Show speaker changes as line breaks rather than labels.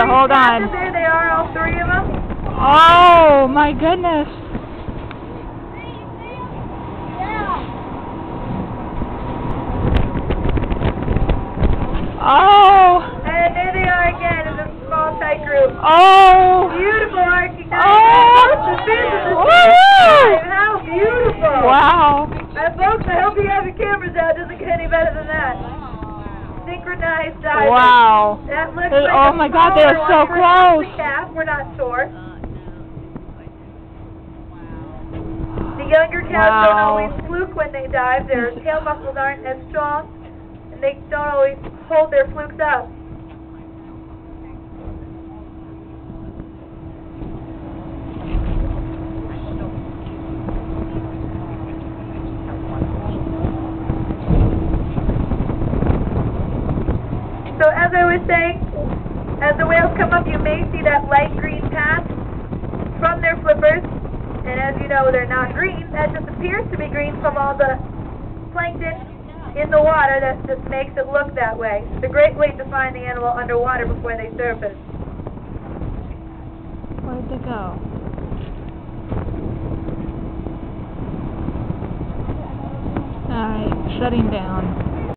so hold on.
There they are, all three of them.
Oh, my goodness. Oh,
And there they are again in a small tight group.
oh,
Beautiful Archie.
Oh.
The fish at
Woo.
How beautiful.
wow.
And folks, I hope you have your cameras out. Doesn't get any better than that. Diving.
Wow.
That looks
They-
like
oh
a
my God, they are so close.
The calf, we're not sure. The younger calves don't always fluke when they dive. Their tail muscles aren't as strong, and they don't always hold their flukes up. So as I was saying, as the whales come up, you may see that light green patch from their flippers. And as you know, they're not green. That just appears to be green from all the plankton in the water that just makes it look that way. It's a great way to find the animal underwater before they surface.
Where'd they go? Alright, shutting down.